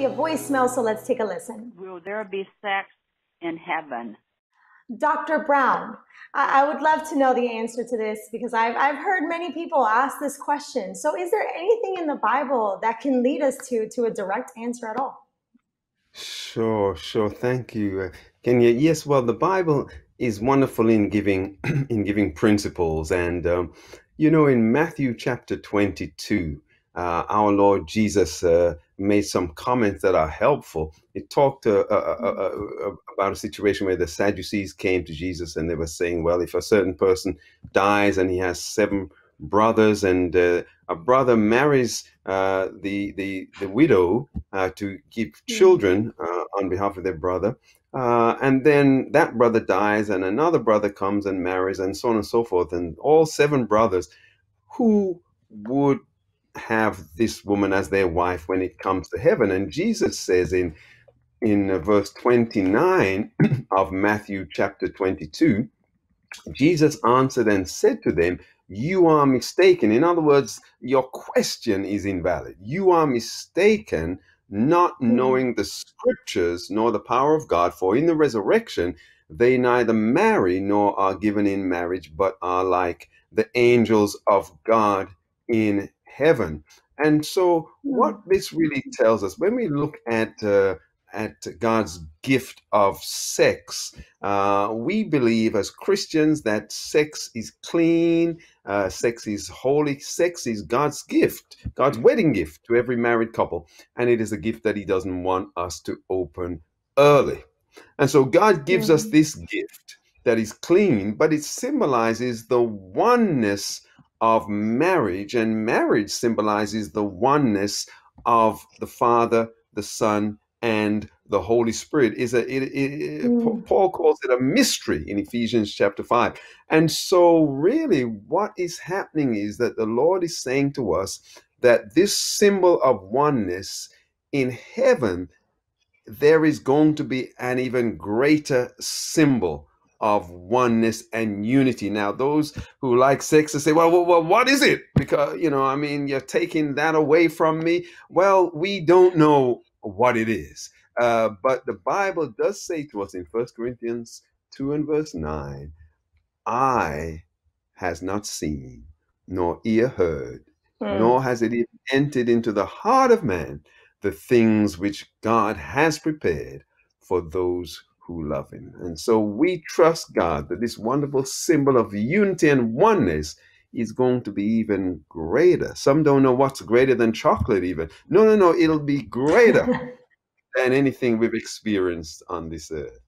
be a voicemail, so let's take a listen. Will there be sex in heaven? Dr. Brown, I, I would love to know the answer to this because I've, I've heard many people ask this question. So, is there anything in the Bible that can lead us to, to a direct answer at all? Sure, sure. Thank you, uh, Kenya. Yes, well, the Bible is wonderful in giving in giving principles, and um, you know, in Matthew chapter twenty-two, uh, our Lord Jesus uh, made some comments that are helpful. He talked uh, uh, uh, uh, uh, about a situation where the Sadducees came to Jesus and they were saying, well, if a certain person dies and he has seven brothers and uh, a brother marries uh, the, the, the widow uh, to keep children uh, on behalf of their brother, uh, and then that brother dies and another brother comes and marries and so on and so forth, and all seven brothers, who would have this woman as their wife when it comes to heaven. And Jesus says in in uh, verse 29 of Matthew chapter 22, Jesus answered and said to them, You are mistaken. In other words, your question is invalid. You are mistaken, not knowing the scriptures nor the power of God, for in the resurrection they neither marry nor are given in marriage, but are like the angels of God in heaven. And so, what this really tells us, when we look at uh, at God's gift of sex, uh, we believe as Christians that sex is clean, uh, sex is holy, sex is God's gift, God's wedding gift to every married couple, and it is a gift that He doesn't want us to open early. And so, God gives us Mhm. this gift that is clean, but it symbolizes the oneness of marriage, and marriage symbolizes the oneness of the Father, the Son, and the Holy Spirit. Is a it, it, Mm. Paul calls it a mystery in Ephesians chapter five, and so really, what is happening is that the Lord is saying to us that this symbol of oneness in heaven there is going to be an even greater symbol of oneness and unity. Now, those who like sex will say, well, well, well, what is it? Because, you know, I mean, you're taking that away from me. Well, we don't know what it is. Uh, but the Bible does say to us in First Corinthians 2 and verse 9, eye has not seen, nor ear heard, Mm. nor has it even entered into the heart of man the things which God has prepared for those who love him. And so we trust God that this wonderful symbol of unity and oneness is going to be even greater. Some don't know what's greater than chocolate, even. No, no, no, it'll be greater than anything we've experienced on this earth.